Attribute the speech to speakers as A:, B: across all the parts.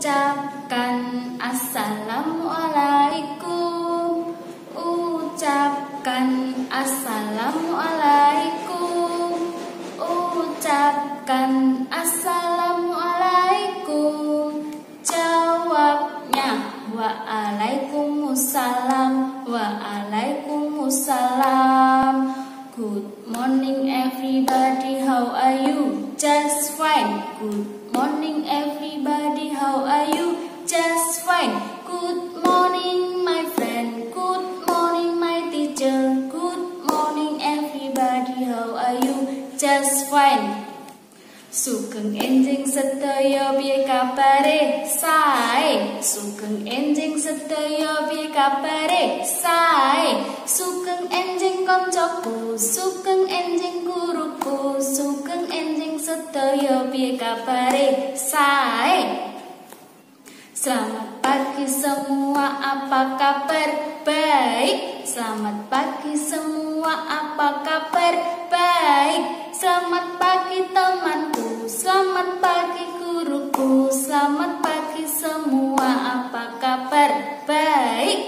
A: Ucapkan Assalamualaikum. Ucapkan Assalamualaikum. Ucapkan Assalamualaikum. Jawabnya Waalaikumsalam Waalaikumsalam. Good morning everybody, how are you? Just fine. Good morning everybody, Just fine. Sugeng enjing sedaya piye kabare? Sae. Sugeng enjing sedaya piye kabare? Sae. Sugeng enjing kancaku, sugeng enjing guruku, sugeng enjing sedaya piye kabare? Sae. Selamat pagi semua, apa kabar? Baik. Selamat pagi semua, apa kabar? Baik. Selamat pagi temanku, selamat pagi guruku, selamat pagi semua, apa kabar? Baik.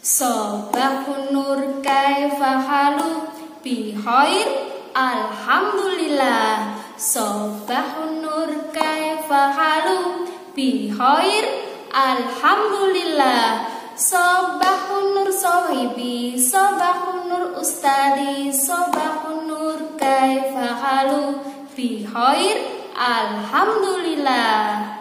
A: Sobahun nur kaifa halu bihoir Alhamdulillah. Sobahun nur kaifa halu bihoir Alhamdulillah. Sobahun nur sohibi Sobahun nur ustadi Sobahun nur kaifa halu bihoir Alhamdulillah